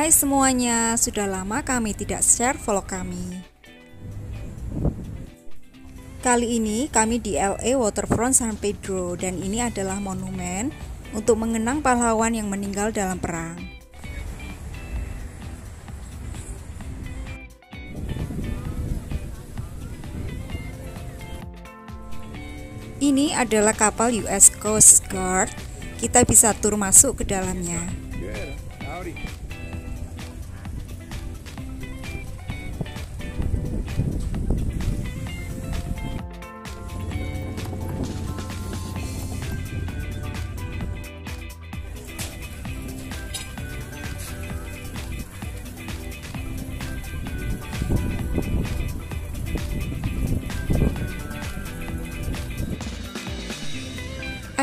Hai semuanya, sudah lama kami tidak share vlog kami. Kali ini kami di LA Waterfront San Pedro dan ini adalah monumen untuk mengenang pahlawan yang meninggal dalam perang. Ini adalah kapal US Coast Guard. Kita bisa tur masuk ke dalamnya.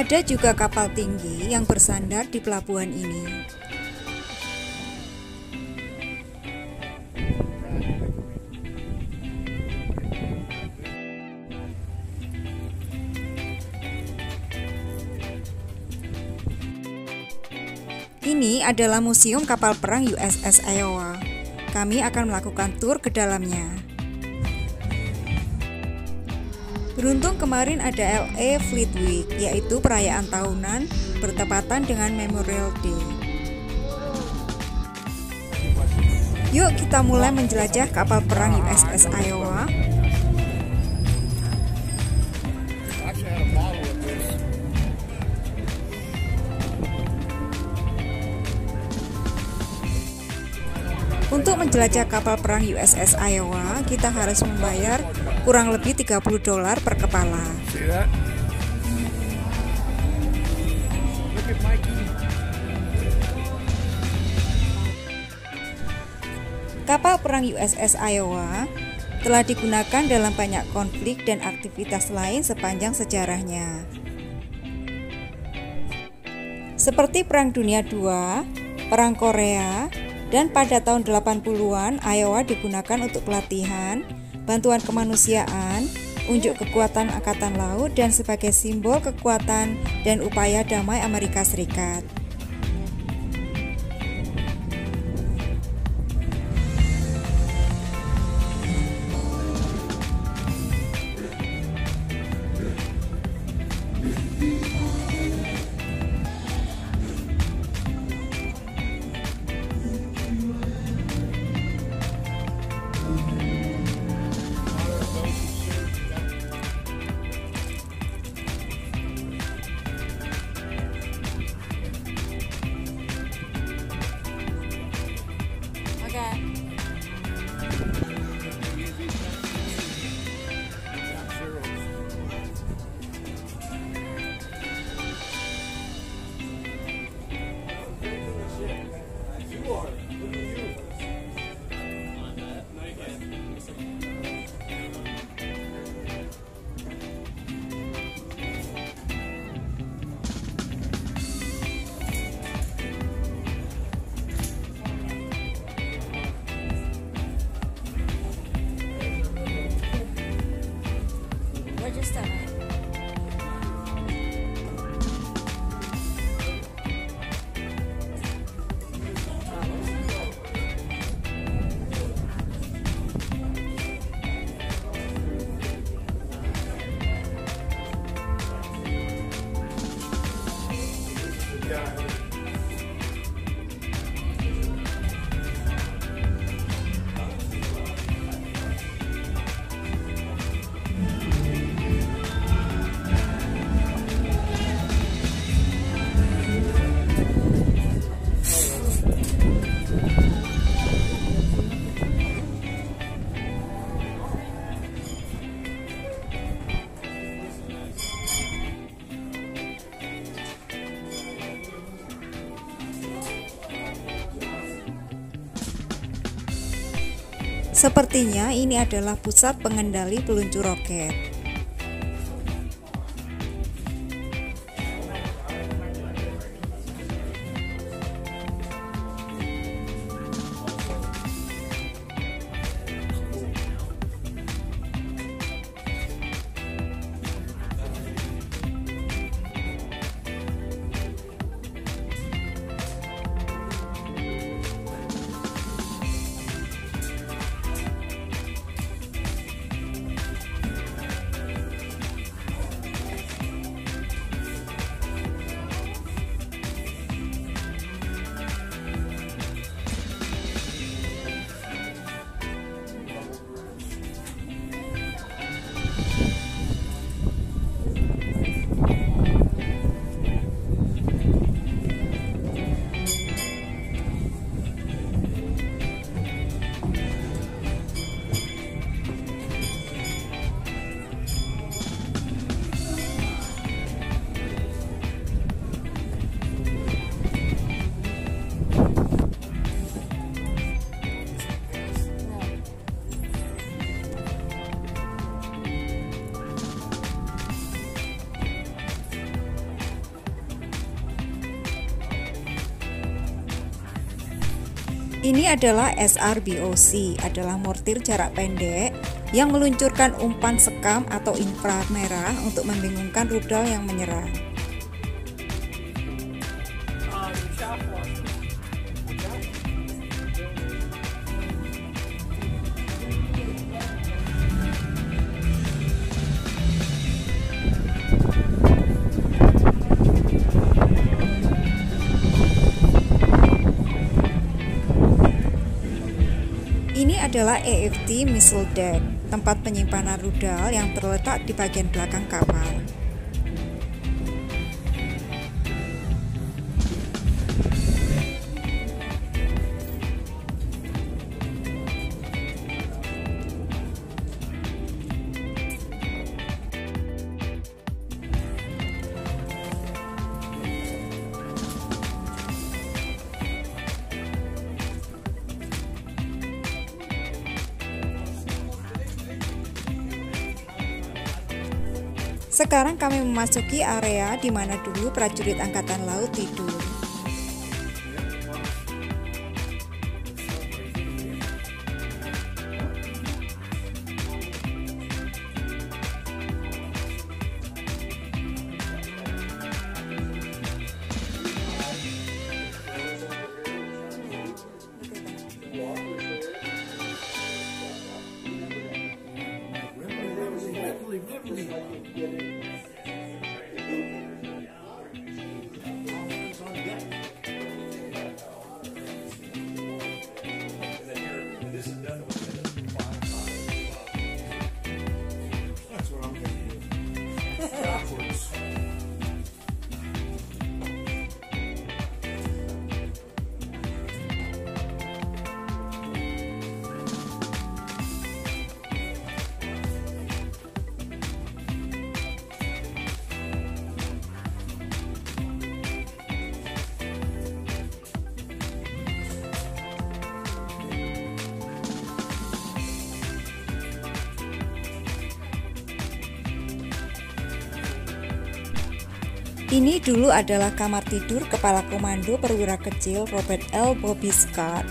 Ada juga kapal tinggi yang bersandar di pelabuhan ini. Ini adalah museum kapal perang USS Iowa. Kami akan melakukan tur ke dalamnya. Beruntung kemarin ada LA Fleet Week, yaitu perayaan tahunan bertepatan dengan Memorial Day. Yuk kita mulai menjelajah kapal perang USS Iowa. Untuk menjelajah kapal perang USS Iowa, kita harus membayar kurang lebih 30 dolar per kepala. Kapal perang USS Iowa telah digunakan dalam banyak konflik dan aktivitas lain sepanjang sejarahnya. Seperti Perang Dunia II, Perang Korea, dan pada tahun 80-an Iowa digunakan untuk pelatihan, bantuan kemanusiaan, unjuk kekuatan angkatan laut dan sebagai simbol kekuatan dan upaya damai Amerika Serikat. Yeah. Sepertinya ini adalah pusat pengendali peluncur roket. Ini adalah SRBOC, adalah mortir jarak pendek yang meluncurkan umpan sekam atau inframerah untuk membingungkan rudal yang menyerang. Adalah AFT Missile Deck, tempat penyimpanan rudal yang terletak di bagian belakang kapal. Sekarang kami memasuki area di mana dulu prajurit angkatan laut tidur. Ini dulu adalah kamar tidur Kepala Komando Perwira Kecil Robert L. Bobby Scott.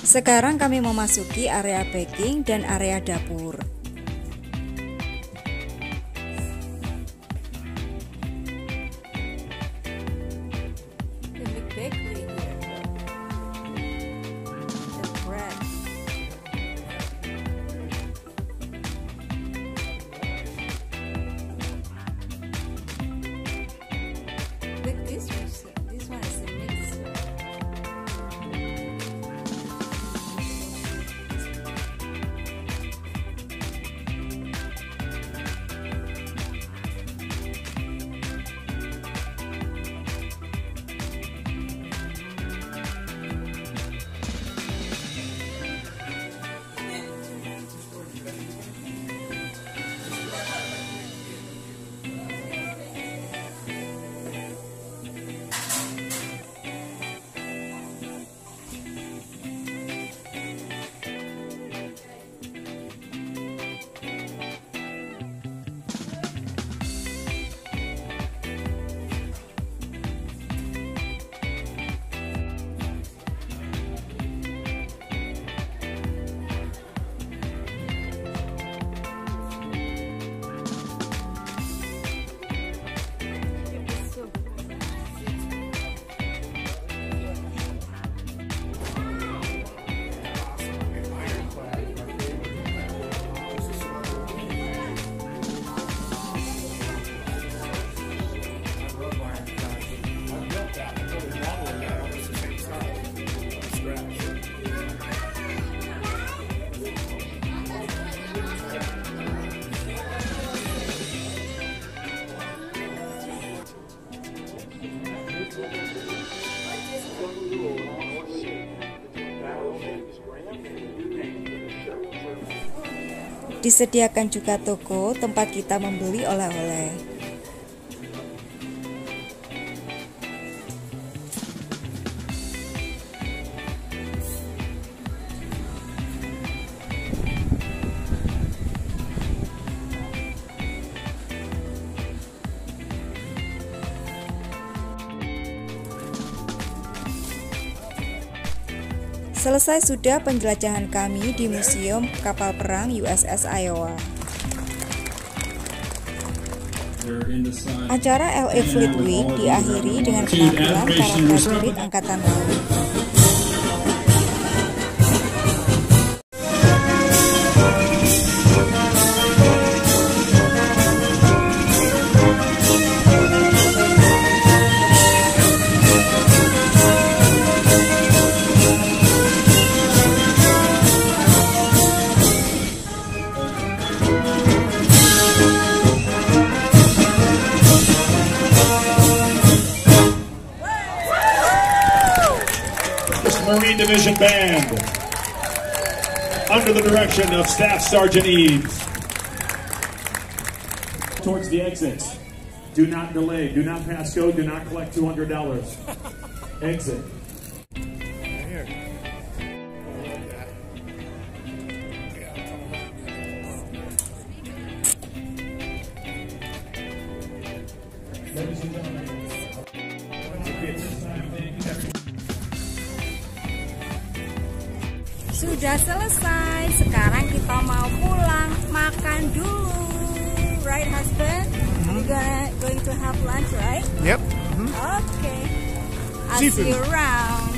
Sekarang kami memasuki area packing dan area dapur. Disediakan juga toko tempat kita membeli oleh-oleh. Selesai sudah penjelajahan kami di Museum Kapal Perang USS Iowa. Acara LA Fleet Week diakhiri dengan penampilan para prajurit Angkatan Laut. Division Band under the direction of Staff Sergeant Eads. Towards the exits. Do not delay. Do not pass go. Do not collect $200. Exit. Ladies and gentlemen. Sudah selesai. Sekarang kita mau pulang, makan dulu. Right, husband? Mm-hmm. We're gonna going to have lunch, right? Yep. Mm-hmm. Okay. I'll see you around.